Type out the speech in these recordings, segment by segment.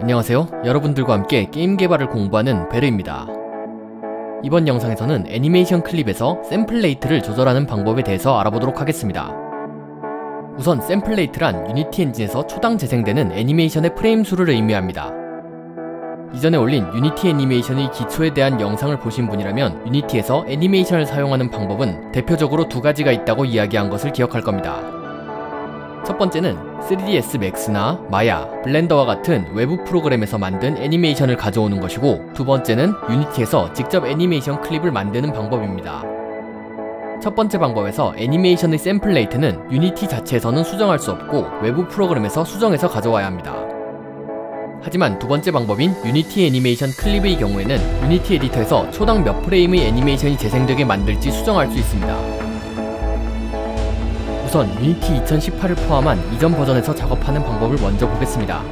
안녕하세요. 여러분들과 함께 게임 개발을 공부하는 베르입니다. 이번 영상에서는 애니메이션 클립에서 sample rate를 조절하는 방법에 대해서 알아보도록 하겠습니다. 우선 sample rate란 유니티 엔진에서 초당 재생되는 애니메이션의 프레임 수를 의미합니다. 이전에 올린 유니티 애니메이션의 기초에 대한 영상을 보신 분이라면 유니티에서 애니메이션을 사용하는 방법은 대표적으로 두 가지가 있다고 이야기한 것을 기억할 겁니다. 첫 번째는 3ds max나 마야, 블렌더와 같은 외부 프로그램에서 만든 애니메이션을 가져오는 것이고 두 번째는 유니티에서 직접 애니메이션 클립을 만드는 방법입니다. 첫 번째 방법에서 애니메이션의 sample rate는 유니티 자체에서는 수정할 수 없고 외부 프로그램에서 수정해서 가져와야 합니다. 하지만 두 번째 방법인 유니티 애니메이션 클립의 경우에는 유니티 에디터에서 초당 몇 프레임의 애니메이션이 재생되게 만들지 수정할 수 있습니다. 우선 유니티 2018을 포함한 이전 버전에서 작업하는 방법을 먼저 보겠습니다.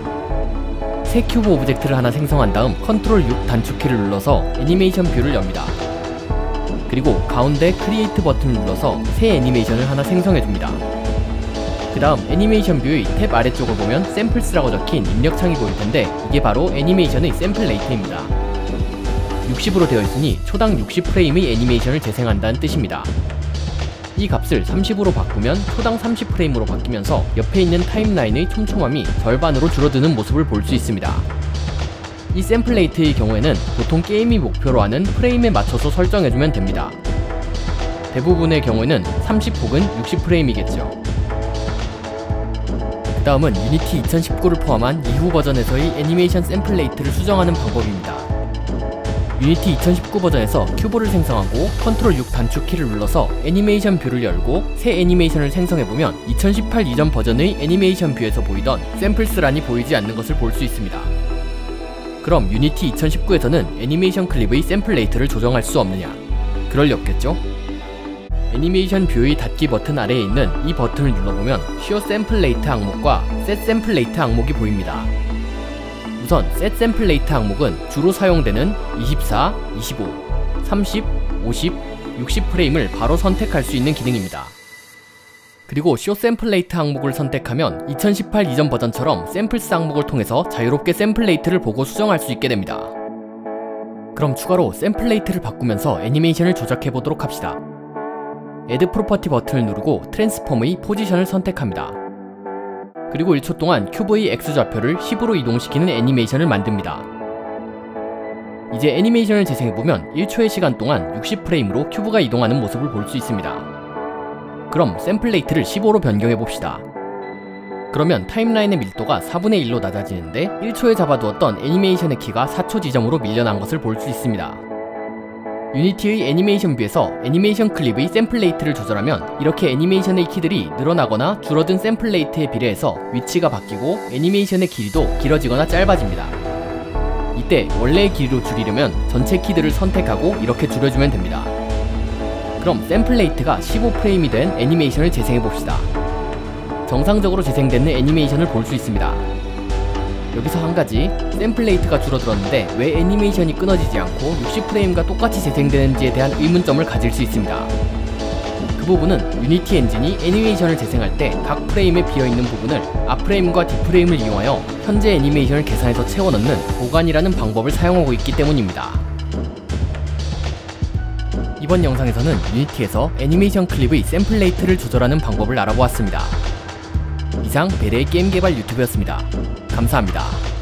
새 큐브 object를 하나 생성한 다음 컨트롤 6 단축키를 눌러서 애니메이션 view를 엽니다. 그리고 가운데 Create 버튼을 눌러서 새 애니메이션을 하나 생성해줍니다. 그 다음 애니메이션 view의 탭 아래쪽을 보면 Samples라고 적힌 입력창이 보일 텐데 이게 바로 애니메이션의 sample rate입니다. 60으로 되어 있으니 초당 60프레임의 애니메이션을 재생한다는 뜻입니다. 이 값을 30으로 바꾸면 초당 30프레임으로 바뀌면서 옆에 있는 타임라인의 촘촘함이 절반으로 줄어드는 모습을 볼 수 있습니다. 이 sample rate의 경우에는 보통 게임이 목표로 하는 프레임에 맞춰서 설정해주면 됩니다. 대부분의 경우에는 30 혹은 60프레임이겠죠. 그 다음은 유니티 2019를 포함한 이후 버전에서의 애니메이션 sample rate를 수정하는 방법입니다. 유니티 2019 버전에서 큐브를 생성하고 컨트롤 6 단축 키를 눌러서 애니메이션 view를 열고 새 애니메이션을 생성해보면 2018 이전 버전의 애니메이션 view에서 보이던 samples란이 보이지 않는 것을 볼 수 있습니다. 그럼 유니티 2019에서는 애니메이션 클립의 sample rate를 조정할 수 없느냐? 그럴 리 없겠죠? 애니메이션 view의 닫기 버튼 아래에 있는 이 버튼을 눌러보면 Show sample rate 항목과 Set sample rate 항목이 보입니다. 우선 set sample rate 항목은 주로 사용되는 24, 25, 30, 50, 60 프레임을 바로 선택할 수 있는 기능입니다. 그리고 show sample rate 항목을 선택하면 2018 이전 버전처럼 samples 항목을 통해서 자유롭게 sample rate를 보고 수정할 수 있게 됩니다. 그럼 추가로 sample rate를 바꾸면서 애니메이션을 조작해 보도록 합시다. Add Property 버튼을 누르고 transform의 포지션을 선택합니다. 그리고 1초 동안 큐브의 X좌표를 10으로 이동시키는 애니메이션을 만듭니다. 이제 애니메이션을 재생해보면 1초의 시간 동안 60프레임으로 큐브가 이동하는 모습을 볼 수 있습니다. 그럼 sample rate를 15로 변경해봅시다. 그러면 타임라인의 밀도가 4분의 1로 낮아지는데 1초에 잡아두었던 애니메이션의 키가 4초 지점으로 밀려난 것을 볼 수 있습니다. 유니티의 애니메이션 view에서 애니메이션 클립의 sample rate를 조절하면 이렇게 애니메이션의 키들이 늘어나거나 줄어든 sample rate에 비례해서 위치가 바뀌고 애니메이션의 길이도 길어지거나 짧아집니다. 이때 원래의 길이로 줄이려면 전체 키들을 선택하고 이렇게 줄여주면 됩니다. 그럼 sample rate가 15프레임이 된 애니메이션을 재생해봅시다. 정상적으로 재생되는 애니메이션을 볼 수 있습니다. 여기서 한 가지 sample rate가 줄어들었는데 왜 애니메이션이 끊어지지 않고 60프레임과 똑같이 재생되는지에 대한 의문점을 가질 수 있습니다. 그 부분은 유니티 엔진이 애니메이션을 재생할 때 각 프레임에 비어있는 부분을 앞프레임과 뒷프레임을 이용하여 현재 애니메이션을 계산해서 채워넣는 보간이라는 방법을 사용하고 있기 때문입니다. 이번 영상에서는 유니티에서 애니메이션 클립의 sample rate를 조절하는 방법을 알아보았습니다. 이상 베르의 게임 개발 유튜브였습니다. 감사합니다.